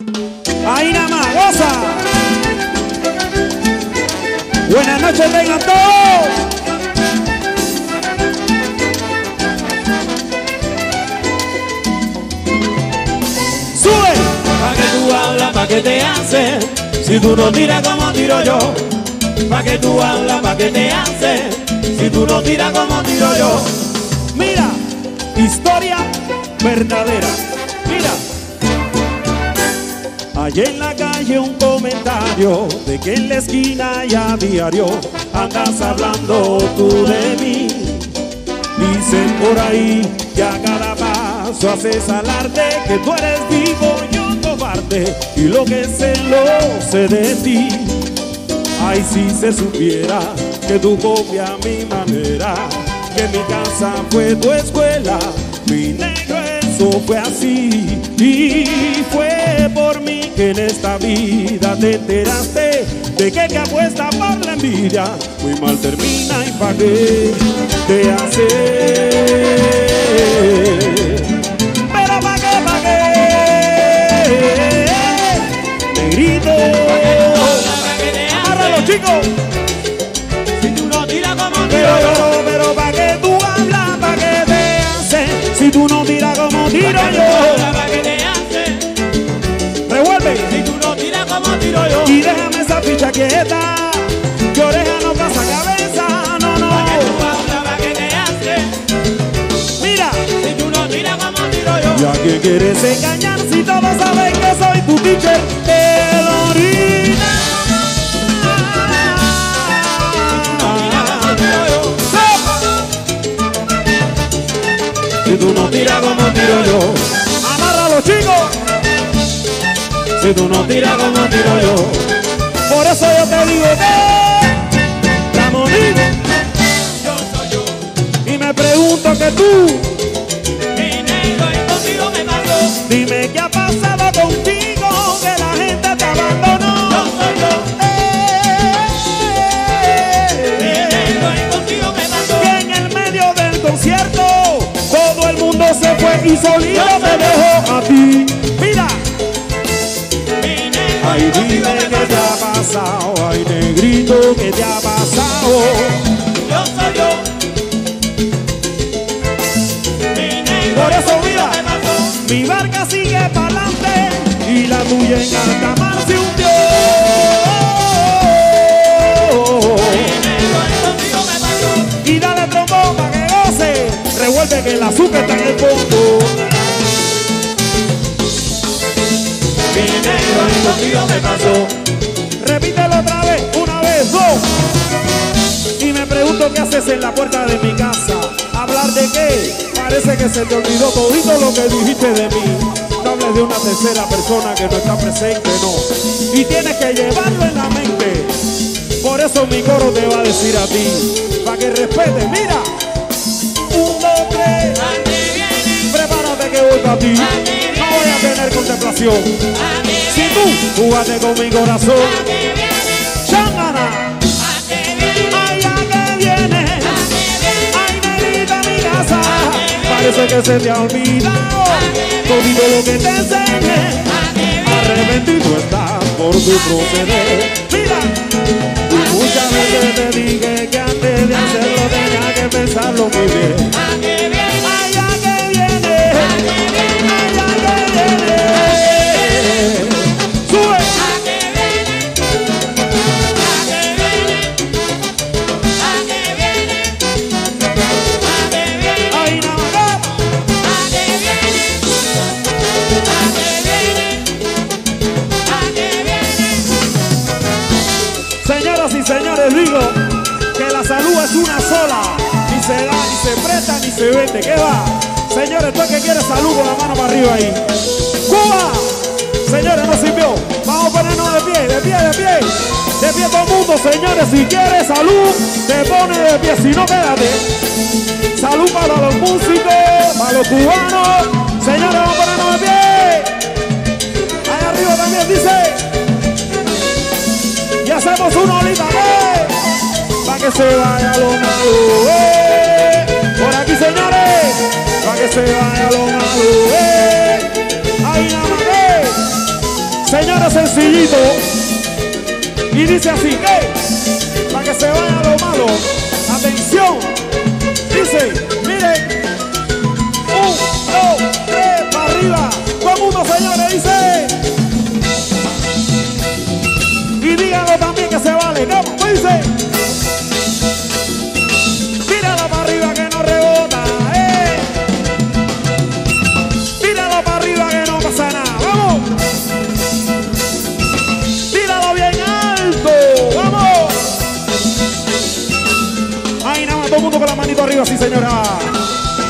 Ahí nada más, goza. Buenas noches, vengan todos. Sube. Pa' que tú hablas, pa' que te haces. Si tú no tiras como tiro yo. Pa' que tú hablas, pa' que te haces. Si tú no tiras como tiro yo. Mira, historia verdadera. Mira. Allí en la calle un comentario de que en la esquina y a diario andas hablando tú de mí. Dicen por ahí que a cada paso haces alarde que tú eres vivo y un cobarde y lo que sé lo sé de ti. Ay, si se supiera que tú copias mi manera, que mi casa fue tu escuela, mi negro eso fue así. Y fue que en esta vida te enteraste de que que apuesta por la envidia, muy mal termina y pa' qué te hace. Pero pa' qué, pa' qué, negrito. Pa' que te Amarra los haces. chicos. Si tú no tiras como tiro yo. pero, pero, pa' que tú hablas, pa' que te haces. Si tú no tiras como tiro yo, tiro yo. Y déjame esa ficha quieta. Que oreja no pasa cabeza, no, Pa' que tú no. hablas, pa' que te haces. Mira, Si tú no tiras como tiro yo. ya que quieres engañar si todos saben que soy tu teacher. El Si tú no tiras como tiro yo. Si tú no tiras como tiro yo. Por eso yo te digo que Ramonín. Yo soy yo. Y me pregunto que tú, Mi negro y contigo me pasó. dime qué ha pasado contigo, que la gente te abandonó. Yo soy yo. Eh, y contigo me pasó. que en el medio del concierto todo el mundo se fue y solito te dejó a ti. Pasado, ay negrito, qué te ha pasado. Yo soy yo. Mi negro Por eso, mira. Mi barca sigue para adelante y la tuya en alta mar se hundió. Y contigo me pasó. Y dale trombón para que goce. Revuelve que el azúcar está en el fondo. Mi negro y contigo me pasó. Repítelo otra vez, una vez, dos. Y me pregunto qué haces en la puerta de mi casa. ¿Hablar de qué? Parece que se te olvidó todito lo que dijiste de mí. No hables de una tercera persona que no está presente, no. Y tienes que llevarlo en la mente. Por eso mi coro te va a decir a ti. Para que respete, mira. Un, dos, tres. Prepárate que voy para ti. Si tú jugaste con mi corazón. Casa. Parece que se te ha olvidado. Todito lo que te enseñé. Arrepentido estás por tu proceder. Mira. Muchas veces te dije que antes de hacerlo tenía que pensarlo muy bien. ¿Qué va? Señores, tú el que quiere salud con la mano para arriba ahí. ¡Cuba! Señores, no sirvió. Vamos a ponernos de pie, de pie, de pie. De pie todo el mundo, señores. Si quieres salud, te pone de pie. Si no, quédate. Salud para los músicos, para los cubanos. Señores, vamos a ponernos de pie. Ahí arriba también dice. Y hacemos una olita, Para que se vaya lo malo, eh. Se vaya lo malo, eh. Ahí nada más, eh. negrito. Y dice así, ¿qué? Para que se vaya lo malo. Atención. Dice, miren.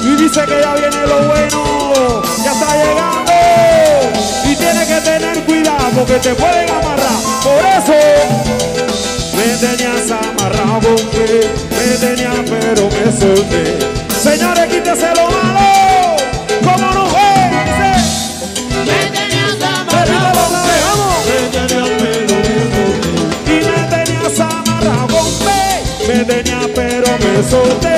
Y dice que ya viene lo bueno. Ya está llegando. Y tiene que tener cuidado porque te pueden amarrar. Por eso me tenías amarrado con que me tenía pero me solté. Señores, quítese lo malo. ¿Cómo no? Dice, Me tenías amarrado. Me tenías pero me solté. Y me tenías amarrado me tenía pero me solté.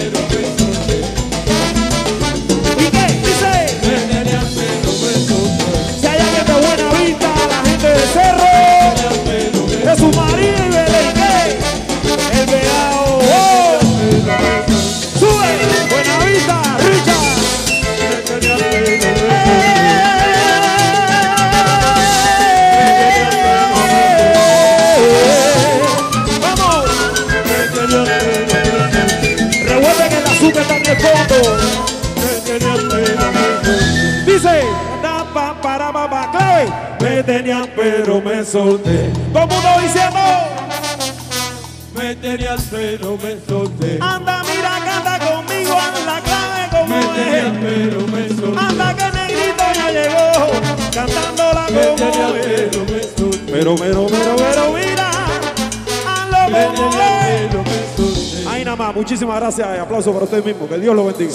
el fondo. Dice, pa para pa pa clave. Me tenían pero me solté. Todo mundo diciendo, Me tenías pero me solté. anda mira, canta conmigo, anda clave como Me tenías es. pero muchísimas gracias y aplauso para usted mismo. Que Dios lo bendiga.